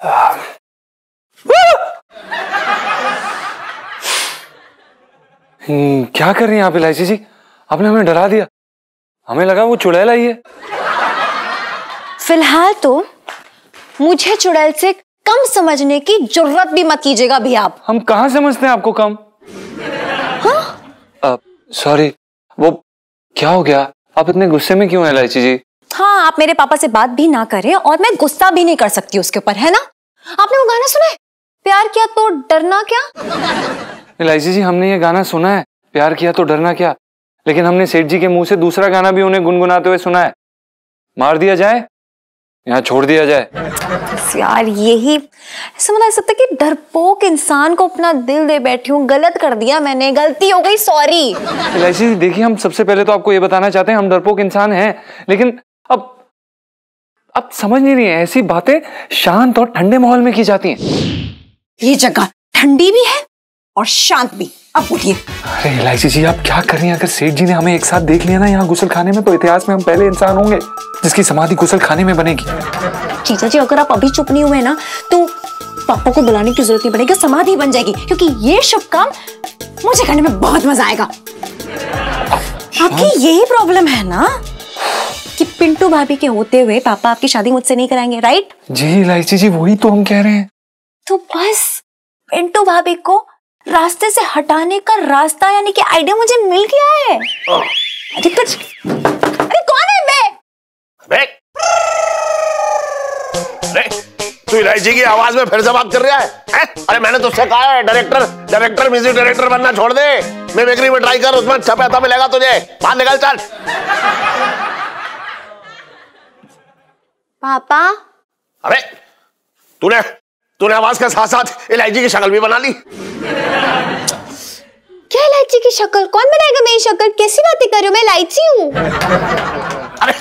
हम्म, क्या कर रही हैं आप इलायची जी? आपने हमें डरा दिया। हमें लगा वो चुड़ैल आई है। फ़िलहाल तो मुझे चुड़ैल से कम समझने की ज़रूरत भी मत कीजिएगा भी आप। हम कहाँ समझते हैं आपको कम? सॉरी वो क्या हो गया? आप इतने गुस्से में क्यों हैं इलायची जी? हाँ आप मेरे पापा से बात भी ना करें और मैं गुस्सा भी नहीं कर सकती उसके ऊपर है ना? आपने वो गाना सुना है? प्यार किया तो डरना क्या? इलायची जी हमने ये गाना सुना है। प्यार किया तो डरना क्या? लेकिन हमने सेठ जी के मुँह से दूसरा गाना भी उन्हें गुनगुनाते हुए सुना है। मार दिया जाए यहाँ छोड़ दिया जाए। यार यही ऐसा मतलब ऐसा कि डरपोक इंसान को अपना दिल दे बैठी हूँ। गलत कर दिया मैंने गलती हो गई सॉरी। इलायची जी देखिए हम सबसे पहले तो आपको ये बताना चाहते हैं हम डरपोक इंसान हैं लेकिन अब अब समझ नहीं रही है ऐसी बातें शांत और ठंडे माहौल में की जाती हैं। ये जगह ठंडी भी है और शांत भी। अब उठिए। अरे इलायची जी आप क्या कर रही हैं? अगर सेठ जी ने हमें एक साथ देख लिया ना यहाँ गुसल खाने में तो इतिहास में हम पहले इंसान होंगे जिसकी समाधि गुसल खाने में बनेगी। जीजा जी अगर आप अभी चुप नहीं हुए ना तो पापा को बुलाने की ज़रूरत नहीं पड़ेगी समाधि बन जाएगी क्योंकि ये शुभ काम मुझे करने में बहुत मज़ा आएगा। आपकी यही प्रॉब्लम है ना? कि पिंटू भाभी के होते हुए पापा आपकी शादी मुझसे नहीं कराएँगे राइट जी इलायची जी वही तो हम कह रहे हैं। तो बस पिंटू भाभी को रास्ते से हटाने का रास्ता यानी कि आइडिया मुझे मिल गया है। अरे कुछ अरे कौन है मैं अरे अरे तू इलायची की आवाज़ में फिर से बात कर रहा है, हैं? अरे मैंने तुझसे कहा है डायरेक्टर डायरेक्टर म्यूज़िक डायरेक्टर बनना छोड़ दे। मैं बेकरी में ट्राई कर उसमें अच्छा पैसा मिलेगा तुझे। बाहर निकल चल। पापा? अरे तूने तूने आवाज़ के साथ साथ इलायची की शक्ल भी बना ली। क्या इलायची की शक्ल? कौन बनाएगा मेरी शक्ल? कैसी बातें कर रही हो? मैं इलायची हूँ। अरे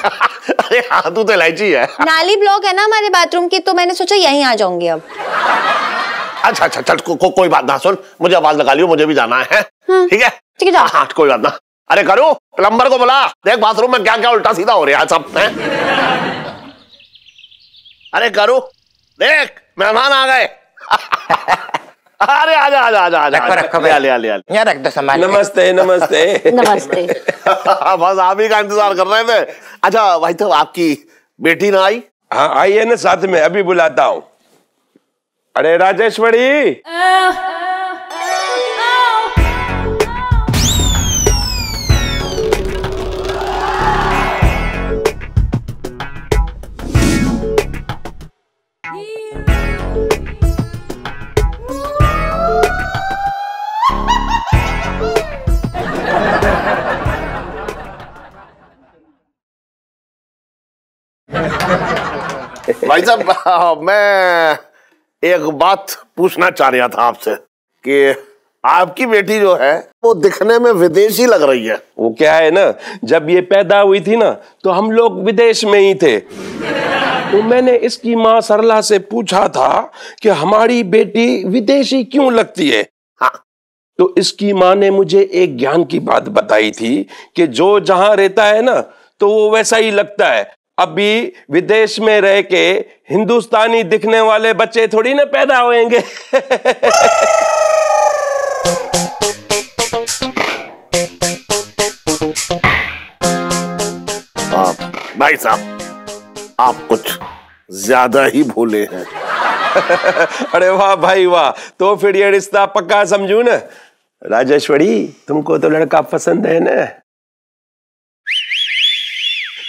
अरे हाँ तू तो इलायची है। नाली ब्लॉक है ना हमारे बाथरूम की तो मैंने सोचा यहीं आ जाऊँगी अब। अच्छा अच्छा चल को, को, कोई बात ना सुन मुझे आवाज़ लगा लियो मुझे भी जाना है ठीक है? ठीक है, हाँ कोई बात ना। अरे करो प्लम्बर को बुला। देख बाथरूम में क्या क्या उल्टा सीधा हो रहा है सब है? अरे करो देख मेहमान आ गए। अरे आजा आजा आजा आजा रखो, रखो ले ले आ, ले यहाँ रख दो सामान। नमस्ते नमस्ते। नमस्ते। बस आप ही का इंतज़ार कर रहे थे। अच्छा भाई तो आपकी बेटी ना आई? हाँ आई है ना साथ में अभी बुलाता हूँ। अरे राजेश्वरी। भाई साहब मैं एक बात पूछना चाह रहा था आपसे कि आपकी बेटी जो है वो दिखने में विदेशी लग रही है। वो क्या है ना जब ये पैदा हुई थी ना तो हम लोग विदेश में ही थे। तो मैंने इसकी माँ सरला से पूछा था कि हमारी बेटी विदेशी क्यों लगती है? हाँ। तो इसकी माँ ने मुझे एक ज्ञान की बात बताई थी कि जो जहाँ रहता है ना तो वो वैसा ही लगता है। अभी विदेश में रह के हिंदुस्तानी दिखने वाले बच्चे थोड़ी ना पैदा होंगे आप भाई साहब आप कुछ ज़्यादा ही भोले हैं। अरे वाह भाई वाह तो फिर ये रिश्ता पक्का समझू ना? राजेश्वरी तुमको तो लड़का पसंद है ना?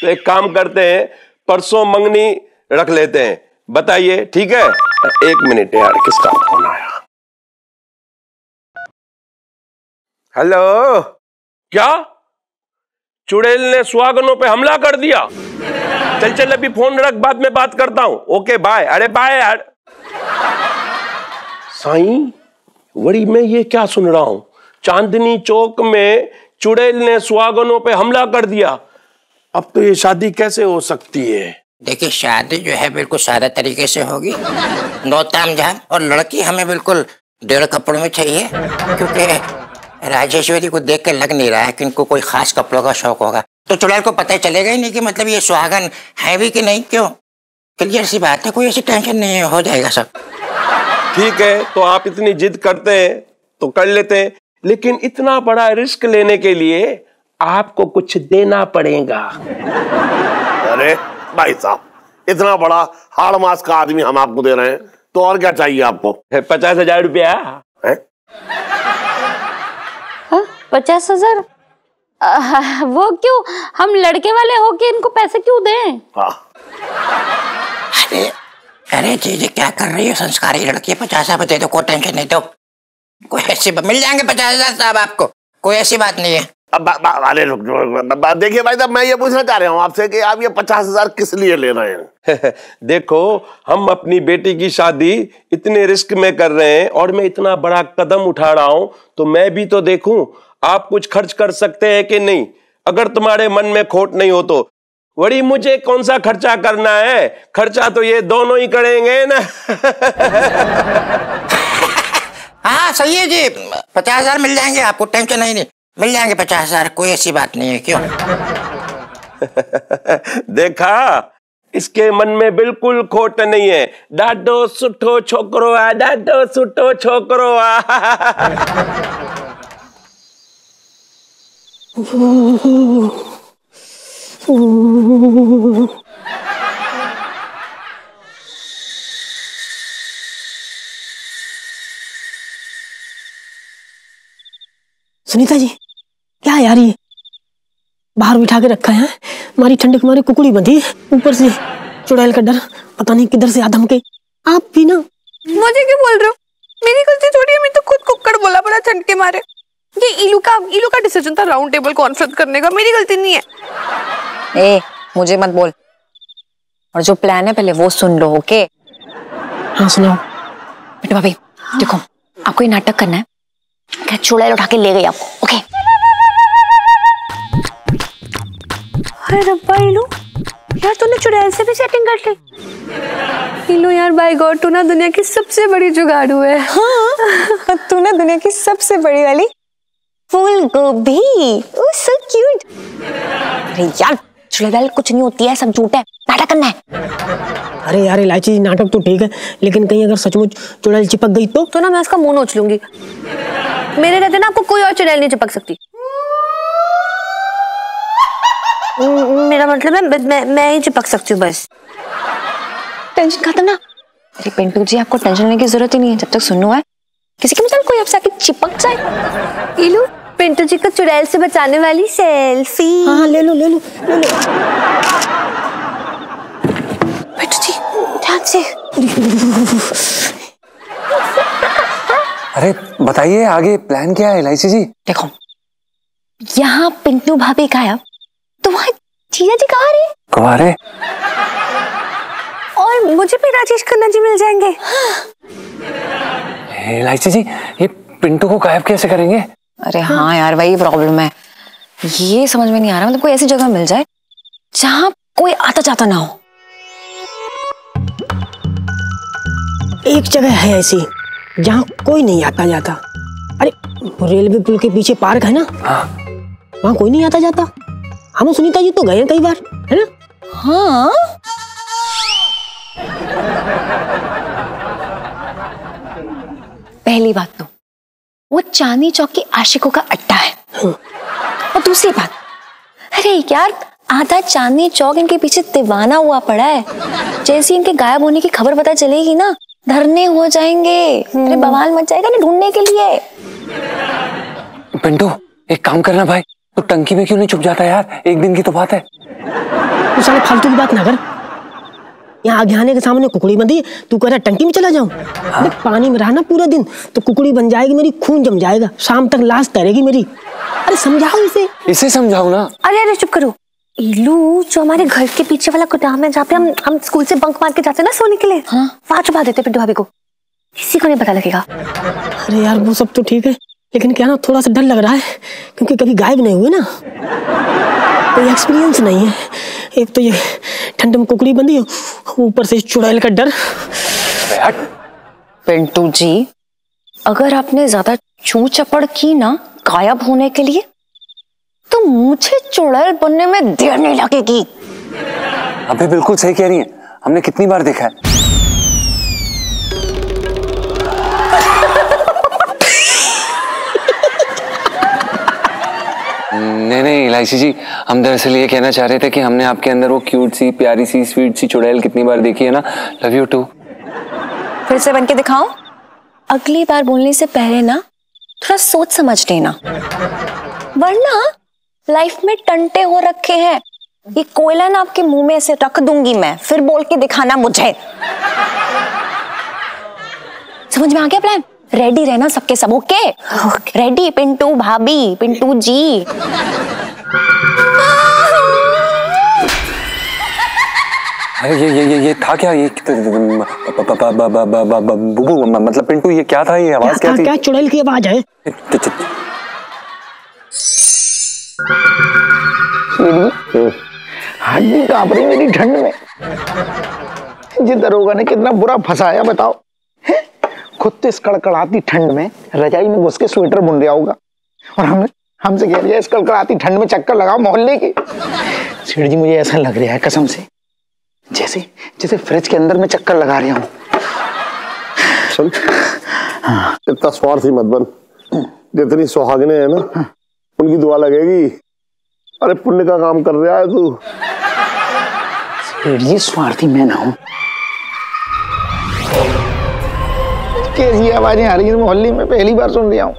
तो एक काम करते हैं, परसों मंगनी रख लेते हैं। बताइए, ठीक है? एक मिनट यार, किसका फ़ोन आया? हेलो? क्या? चुड़ैल ने सुहागनों पे हमला कर दिया? चल चल, अभी फ़ोन रख, बाद में बात करता हूँ। Okay, bye. अरे, बाय यार। साईं, वड़ी मैं ये क्या सुन रहा हूँ? चांदनी चौक में चुड़ैल ने सुहागनों पे हमला कर दिया। अब तो ये शादी कैसे हो सकती है? देखिए शादी जो है बिल्कुल सादा तरीके से होगी। नो ताम झाम और लड़की हमें बिल्कुल डेढ़ कपड़ों में चाहिए क्योंकि राजेश्वरी को देख कर लग नहीं रहा है कि इनको कोई खास कपड़ों का शौक होगा। तो चुड़ैल को पता चलेगा ही नहीं कि मतलब ये सुहागन है भी कि नहीं क्यों? क्लियर सी बात है कोई ऐसी टेंशन नहीं है हो जाएगा सब। ठीक है तो आप इतनी जिद करते हैं तो कर लेते हैं लेकिन इतना बड़ा रिस्क लेने के लिए आपको कुछ देना पड़ेगा। अरे भाई साहब इतना बड़ा हाड़ मास का आदमी हम आपको दे रहे हैं तो और क्या चाहिए आपको? पचास हज़ार रुपया। हाँ, पचास हज़ार? वो क्यों? हम लड़के वाले होके इनको पैसे क्यों दें? हाँ। अरे अरे जी जी क्या कर रही हो संस्कारी लड़की? पचास हज़ार दे दो कोई टेंशन नहीं दो कोई ऐसी मिल जाएँगे पचास हज़ार साहब आपको। कोई ऐसी बात नहीं है। अब बा- बा- अरे रुक देखिए भाई साहब मैं ये पूछना चाह रहा हूँ आपसे कि आप ये पचास हज़ार किस लिए ले रहे हैं? देखो हम अपनी बेटी की शादी इतने रिस्क में कर रहे हैं और मैं इतना बड़ा कदम उठा रहा हूँ तो मैं भी तो देखूँ आप कुछ खर्च कर सकते हैं कि नहीं? अगर तुम्हारे मन में खोट नहीं हो तो। वड़ी मुझे कौन सा खर्चा करना है? खर्चा तो ये दोनों ही करेंगे ना? हाँ सही है जी। पचास हज़ार मिल जाएँगे आपको टेंशन नहीं नहीं। मिल जाएँगे पचास हज़ार कोई ऐसी बात नहीं है क्यों देखा इसके मन में बिल्कुल खोट नहीं है। डाडो सुठो छोकरो आ डाडो सुठो छोकरो आ। सुनीता जी क्या है यार ये? बाहर बिठा के रखा है हमारी ठंड की मारी कुकुड़ी बंधी ऊपर से चुड़ैल का डर पता नहीं किधर से आदम के आप भी ना। मुझे क्यों बोल रहे हो? मेरी गलती थोड़ी है मैं तो खुद कुक्कड़ बोला पड़ा ठंड के मारे। ये इलू का इलू का डिसीज़न था राउंड टेबल कॉन्फ्रेंस करने का मेरी गलती नहीं है। ए मुझे मत बोल। और जो प्लान है पहले वो सुन लो ओके? हाँ सुनाओ। बेटा भाभी देखो आपको ये नाटक करना है। क्या चुड़ैल उठा के ले गई आपको ओके? अरे रब्बा इलू यार तूने चुड़ैल से भी सेटिंग कर ली। इलू यार बाय गॉड तू ना दुनिया की सबसे बड़ी जुगाड़ू है। हाँ। तू ना दुनिया की सबसे बड़ी वाली फूल गोभी। सो क्यूट अरे यार चुड़ैल कुछ नहीं होती है सब झूठ है। नाटक करना है। अरे यार इलायची नाटक तो ठीक है लेकिन कहीं अगर सचमुच चुड़ैल चिपक गई तो? तो ना मैं उसका मुँह नोच लूँगी। मेरे रहते ना आपको कोई और चुड़ैल नहीं चिपक सकती म- मेरा मतलब है मैं- मैं ही चिपक सकती हूँ बस। टेंशन खत्म ना। अरे पिंटू जी आपको टेंशन लेने की ज़रूरत ही नहीं है जब तक सुनो है? किसी के मतलब कोई आपसे आके चिपक जाए? इलू पिंटू जी को चुड़ैल से बचाने वाली सेल्फी। हाँ हाँ ले लो ले लो ले लो। पिंटू जी ध्यान से। अरे बताइए आगे प्लान क्या है एलआईसी जी देखो यहाँ पिंटू भाभी गायब तो वहाँ जीजा जी कहाँ रहे कुमारे और मुझे भी राजेश खन्ना जी मिल जाएँगे। एलआईसी जी ये पिंटू को गायब कैसे करेंगे? अरे हाँ यार वही प्रॉब्लम है। ये समझ में नहीं आ रहा मतलब कोई ऐसी जगह मिल जाए जहाँ कोई आता जाता ना हो। एक जगह है ऐसी जहाँ कोई नहीं आता जाता अरे रेलवे पुल के पीछे पार्क है ना? हाँ। वहाँ कोई नहीं आता जाता हम सुनीता जी तो गए हैं कई बार है ना हाँ पहली बात तो वो चांदनी चौक की आशिकों का अड्डा है। और दूसरी बात अरे यार आधा चांदनी चौक इनके पीछे दीवाना हुआ पड़ा है। जैसे इनके गायब होने की खबर पता चलेगी ना धरने हो जाएँगे। अरे बवाल मच जाएगा ना ढूँढने के लिए। पिंटू एक काम करना भाई। तू टंकी में क्यों नहीं छुप जाता यार? एक दिन की तो बात है। तू साले फालतू की बात ना कर। यहाँ आगे आने के सामने कुकड़ी बंधी तू कह रहा टंकी में चला जाऊँ? अरे पानी में रहा ना पूरा दिन तो कुकड़ी बन जाएगी मेरी खून जम जाएगा शाम तक लाश तैरेगी मेरी। अरे समझाओ इसे। इसे समझाओ ना? अरे अरे चुप करो। इलू जो हमारे घर के पीछे वाला गोदाम है जहाँ पे हम हम स्कूल से बंक मार के जाते हैं ना सोने के लिए हाँ। वहाँ छुपा देते पिंटू भाभी को। किसी को नहीं पता लगेगा। अरे यार वो सब तो ठीक है। लेकिन क्या ना थोड़ा सा डर लग रहा है क्योंकि कभी गायब नहीं हुए ना। कोई एक्सपीरियंस नहीं है। एक तो ये ठंड में कुकड़ी बंदी है ऊपर से चुड़ैल का डर। पिंटू जी अगर आपने ज़्यादा चू चपड़ की ना गायब होने के लिए तो मुझे चुड़ैल बनने में देर नहीं लगेगी। अभी बिल्कुल सही कह रही है। हमने कितनी बार देखा है। नहीं नहीं, इलायची जी, हम दरअसल ये कहना चाह रहे थे कि हमने आपके अंदर वो क्यूट सी, प्यारी सी स्वीट सी चुड़ैल कितनी बार देखी है ना? लव यू टू फिर से बन के दिखाओ अगली बार बोलने से पहले ना, थोड़ा सोच समझ लेना। वरना लाइफ में टंटे हो रखे हैं। ये कोयला ना आपके मुँह में ऐसे रख दूँगी मैं, फिर बोल के दिखाना मुझे। समझ में आ गया प्लान रेडी रहना सबके सब ओके रेडी पिंटू भाभी पिंटू जी ये ये ये ये था क्या ये मतलब पिंटू ये क्या था ये आवाज़ क्या थी क्या चुड़ैल की आवाज़ है हड्डी काँप रही मेरी ठंड में जिधर होगा ने कितना बुरा फंसाया बताओ खुद तो इस कड़कड़ाती ठंड में रजाई में घुस के स्वेटर बुन रहा होगा। और हमने हमसे कह दिया इस कड़कड़ाती ठंड में चक्कर लगाओ मोहल्ले के। सेठ जी मुझे ऐसा लग रहा है कसम से जैसे जैसे फ्रिज के अंदर में चक्कर लगा रहा हूँ। सुन। इतना स्वार्थी मत बन। जितनी सुहागने है ना उनकी दुआ लगेगी। अरे पुण्य का काम कर रहा है तू। सेठ जी स्वार्थी मैं ना हूँ। कैसी आवाज़ें आ रही हैं, मोहल्ले में पहली बार सुन रहा हूँ।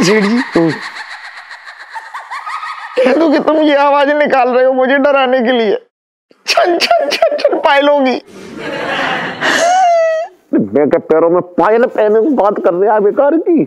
जी कह कि तुम ये आवाज़ें निकाल रहे हो, मुझे डराने के लिए। छन छन छन छन पायलोगी मैं के पैरों में पायल पहने बात कर रहे हैं बेकार की।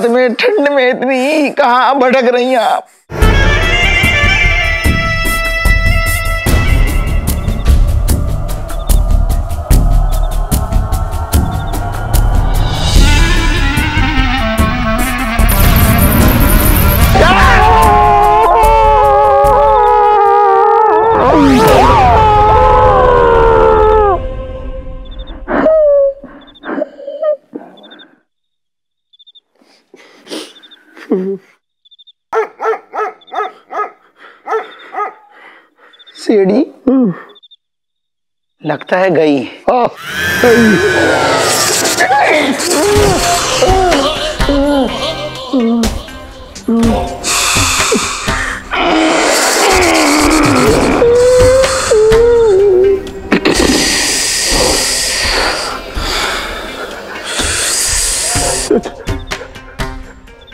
रात में ठंड में इतनी कहाँ भटक रही हैं आप? लगता है गई।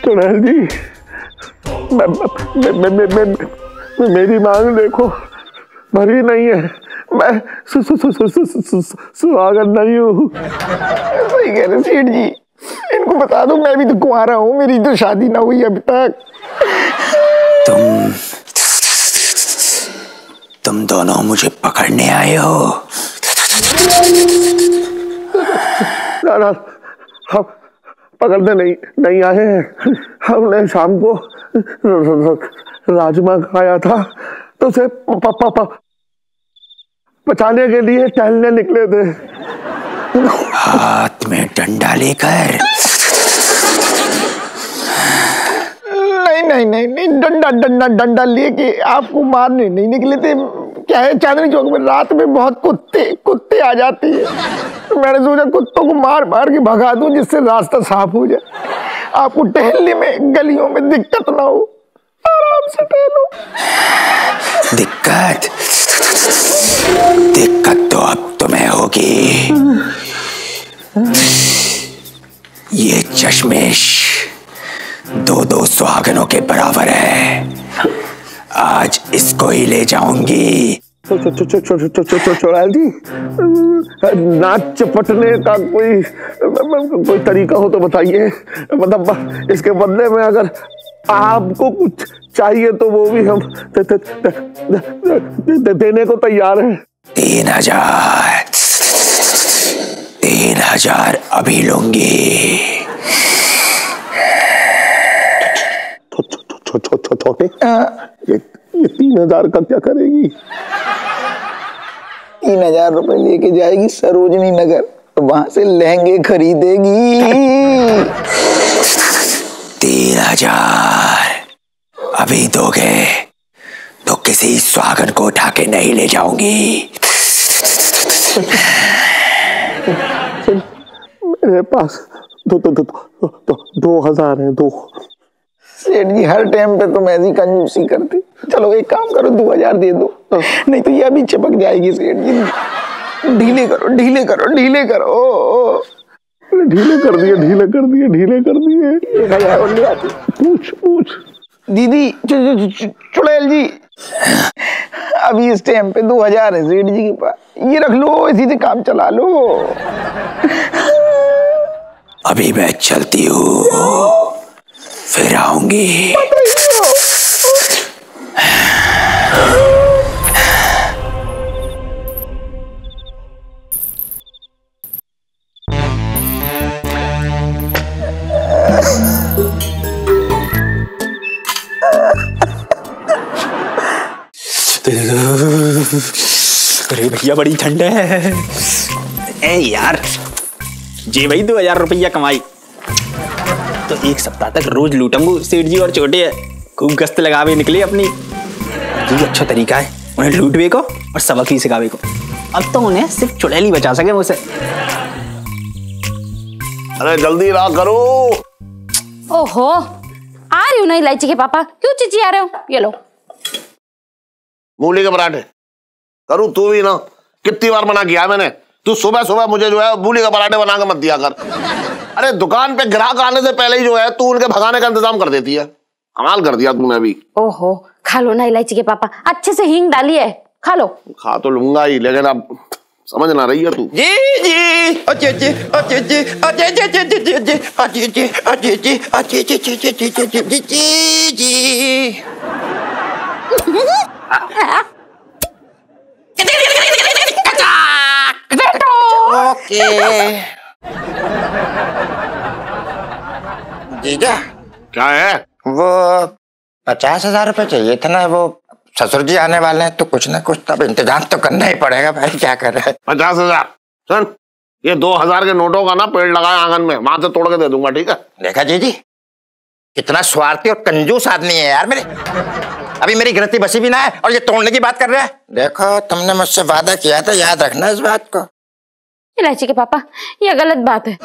चुड़ैल जी मेरी मांग देखो भरी नहीं है। मैं सु, सु, सु, सु, सु, सु, सु, सु, सुहागन नहीं हूँ। सही कह रहे सेठ जी। इनको बता दो मैं भी तो कुंवारा हूँ मेरी तो शादी ना हुई अभी तक। तुम तुम दोनों मुझे पकड़ने आए हो। ना ना हम पकड़ने नहीं नहीं आए हैं। हमने शाम को राजमा खाया था तो उसे पापा प- प- बचाने के लिए टहलने निकले थे। हाथ में डंडा लेकर। नहीं नहीं नहीं नहीं डंडा डंडा डंडा लेके आपको मारने नहीं निकले थे। क्या है चांदनी चौक में रात में बहुत कुत्ते कुत्ते आ जाती है। तो मैंने सोचा कुत्तों को मार मार के भगा दूँ जिससे रास्ता साफ़ हो जाए। आपको टहलने में गलियों में दिक्कत ना हो। आराम से पहनो दिक्कत? दिक्कत तो अब तुम्हें होगी। ये चश्मेश दो दो सुहागनों के बराबर है। आज इसको ही ले जाऊँगी। जी। नाच चपटने का कोई कोई तरीका हो तो बताइए। मतलब इसके बदले में अगर आपको कुछ चाहिए तो वो भी हम दे- दे- दे- दे- दे- देने को तैयार हैं। तीन हज़ार। तीन हज़ार अभी लूँगी। छोटे ये तीन हज़ार का क्या करेगी? तीन हज़ार रुपए लेके जाएगी सरोजनी नगर वहाँ से लहंगे खरीदेगी। तीन हज़ार। अभी दोगे तो किसी स्वागन को उठा के नहीं ले जाऊँगी। मेरे पास दो दो दो दो, दो, दो हज़ार है दो। सेठ जी हर टाइम पे तुम ऐसी कंजूसी करते। चलो एक काम करो दो हज़ार दे दो। नहीं तो ये अभी चिपक जाएगी सेठ। जी ढीले करो ढीले करो ढीले करो। ढीले कर दिए ढीले कर दिए ढीले कर दिए। पूछ पूछ। दीदी चुड़ैल जी। अभी इस टाइम पे दो हज़ार है सेठ जी के पास। ये रख लो इसी से काम चला लो। अभी मैं चलती हूँ फिर आऊँगी। अरे भैया बड़ी ठंड है। ए यार जी भाई दो हज़ार रुपया कमाई। तो एक सप्ताह तक रोज लूटूंगू सेठ जी और छोटे है खूब गश्त लगावे निकले अपनी। ये अच्छा तरीका है उन्हें लूटवे को और सबक ही सिखावे को। अब तो उन्हें सिर्फ़ चुड़ैली बचा सके मुझसे। अरे जल्दी ला करो। ओहो आ रही हूँ ना इलायची के पापा? क्यों चिची आ रहे हो? ये लो। मूली के पराठे। करूँ तू भी ना कितनी बार मना किया मैंने तू सुबह सुबह मुझे जो है मूली के पराठे बना के मत दिया कर अरे दुकान पे ग्राहक आने से पहले ही जो है तू उनके भगाने का इंतज़ाम कर देती है कमाल कर दिया तूने अभी ओहो खा लो ना इलायची के पापा अच्छे से हींग डाली है खा लो खा तो लूँगा ही लेकिन अब समझ ना रही है तू जी जी अजय जी अजय जी अजय जी जी जी जी जी अजय जी अजय जी अजय जी जी जी जी जी जी जी जी ओके जीजा क्या? है? वो पचास हज़ार रुपये चाहिए था ना वो ससुर जी आने वाले हैं तो कुछ ना कुछ तब इंतज़ाम तो करना ही पड़ेगा भाई क्या कर? रहे हैं पचास हज़ार। सुन ये दो हज़ार के नोटों का ना पेड़ लगाया आँगन में वहाँ से तोड़ के दे दूँगा ठीक है? देखा जी जी। कितना स्वार्थी और कंजूस आदमी है यार मेरे। अभी मेरी गिरती बसी भी ना है और ये तोड़ने की बात कर रहा है। देखो तुमने मुझसे वादा किया था याद रखना इस बात को। इलायची के पापा ये गलत बात है।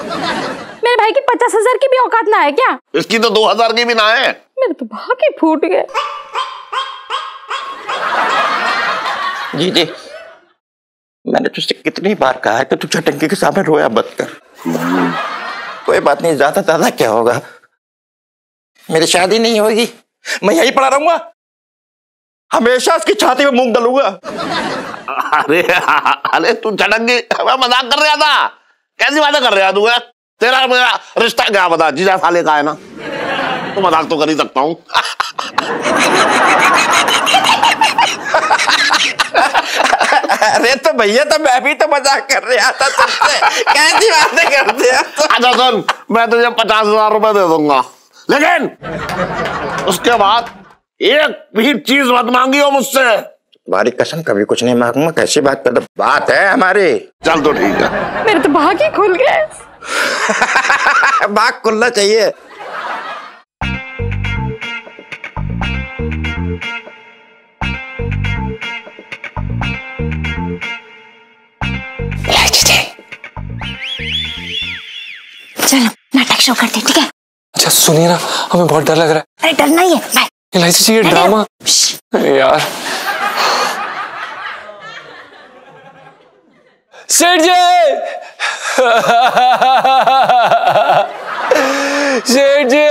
मेरे भाई की पचास हज़ार की भी औकात ना है क्या? इसकी तो दो हज़ार की भी ना है। मेरे तो भाग ही फूट गए। जी जी। मैंने तुझसे कितनी बार कहा है कि तू चटंकी के सामने रोया मत कर। कोई बात नहीं ज़्यादा ज़्यादा क्या होगा? मेरी शादी नहीं होगी। मैं यही पढ़ा रहूँगा। हमेशा उसकी छाती में मूंग डालूँगा। अरे अरे तू चटंगी मैं मज़ाक कर रहा था। कैसी बातें कर रहा तू तेरा मेरा रिश्ता क्या बता जीजा साले का है ना? तो मज़ाक तो कर ही सकता हूँ। अरे तो भैया तो मैं भी तो मज़ाक कर रहा था तुमसे। कैसी बातें करते हो अच्छा सुन मैं तुझे पचास हज़ार रुपए दे दूँगा। लेकिन उसके बाद एक भी चीज़ मत मांगी हो मुझसे। तुम्हारी कसम कभी कुछ नहीं मांगूँगा। कैसी बात कर बात है हमारी। चल तो ठीक है। मेरे तो भाग ही खुल गए। बाग खुलना चाहिए। चलो नाटक शो करते हैं, ठीक है? अच्छा सुनिए ना हमें बहुत डर लग रहा है। अरे डरना ही है। बाय इलायची ये ड्रामा अरे यार सेठ जी सेठ जी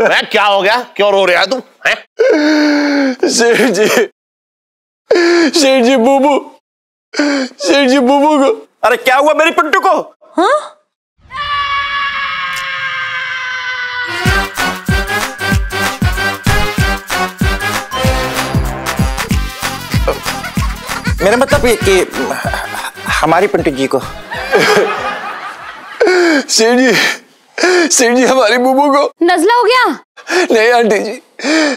अरे क्या हो गया? क्यों रो रहा है तू हैं? सेठ जी सेठ जी बूबू सेठ जी बूबू को। अरे क्या हुआ मेरी पिंटू को? मेरा मतलब ये कि हमारी पिंटू जी को। सेठ जी सेठ जी हमारी बूबू को। नजला हो गया? नहीं आंटी जी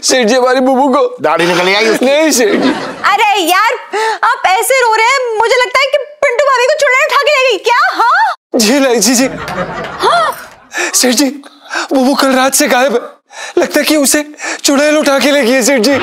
सेठ जी हमारी बूबू को। दाढ़ी निकल आई नहीं सेठ जी। अरे यार आप ऐसे रो रहे हैं मुझे लगता है कि पिंटू भाभी को चुड़ैल उठा के ले गई। क्या? हाँ? जी इलायची जी जी। हाँ? सेठ जी बूबू कल रात से गायब है। लगता है कि उसे चुड़ैल उठा के ले गई है सेठ जी।